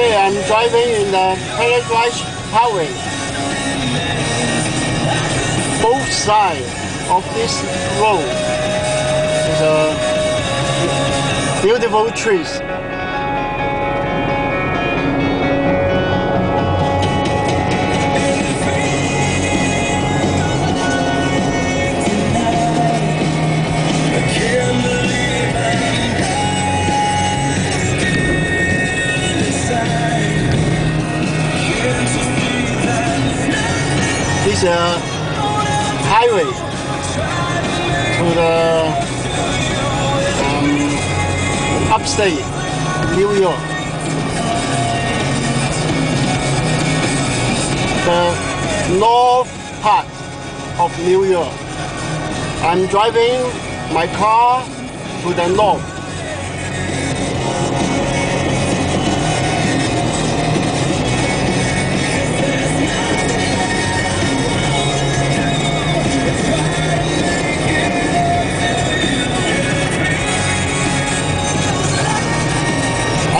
Today I'm driving in uh, the Paradise Highway. Both sides of this road is a beautiful trees. Uh, highway to the um, upstate New York. The north part of New York. I'm driving my car to the north.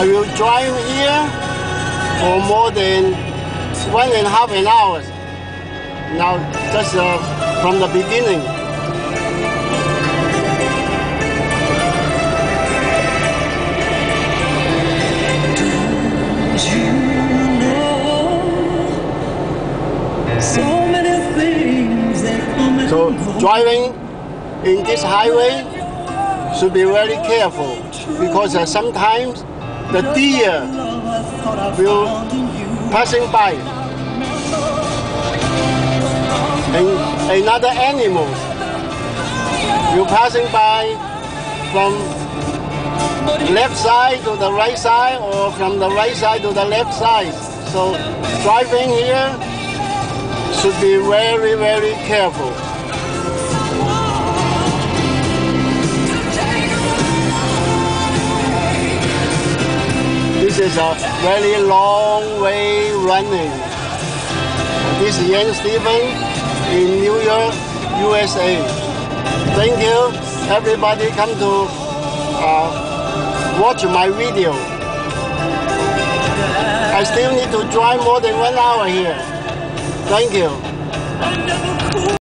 I will drive here for more than one and a half an hour. Now, just uh, from the beginning. So many things that come and So go. driving in this highway should be very careful because uh, sometimes the deer will passing by and another animal will passing by from left side to the right side or from the right side to the left side. So driving here should be very very careful. Is a very long way running. This is Yan Steven in New York, USA. Thank you, everybody come to uh, watch my video. I still need to drive more than one hour here. Thank you.